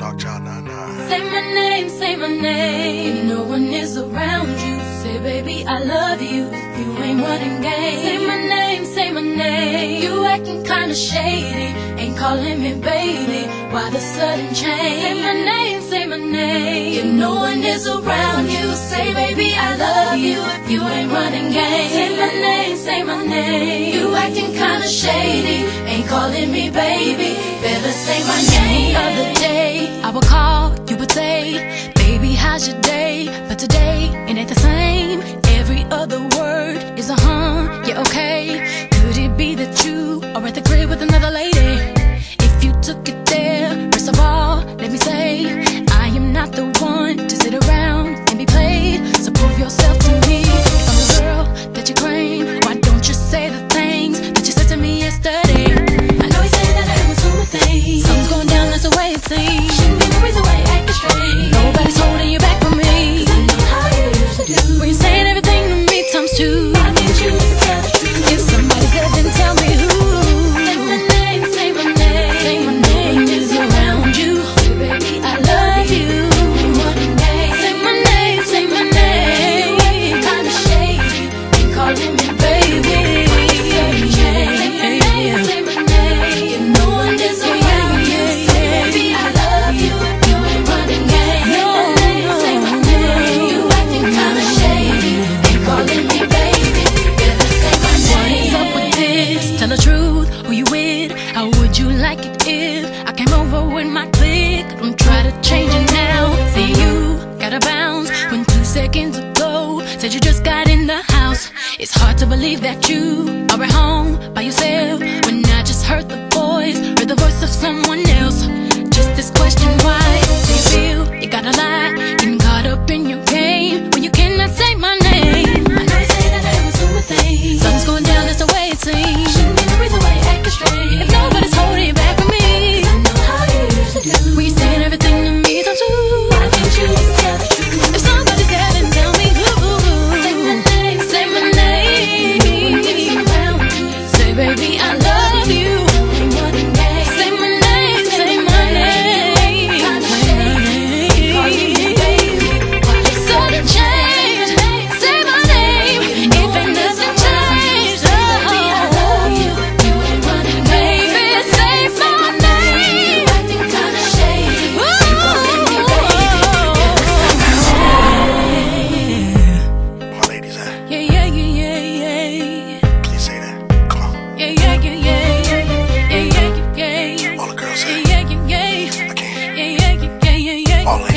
Doc Say my name, say my name. No one is around you. Say, baby, I love you. You ain't running game. Say my name, say my name. You acting kinda shady. Ain't calling me baby. Why the sudden change? Say my name, say my name. If no one is around you, say, baby, I love you. If you ain't running game. Say my name, say my name. You acting kinda shady. Ain't calling me baby. Better say my name. I would call, you would say, baby, how's your day? But today, it ain't the same. She's the reason why I can strange. seconds ago. Said you just got in the house. It's hard to believe that you Are at home by yourself. When I just heard the voice Heard the voice of someone else. Just this question why? me. I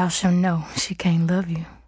thou shalt know she can't love you.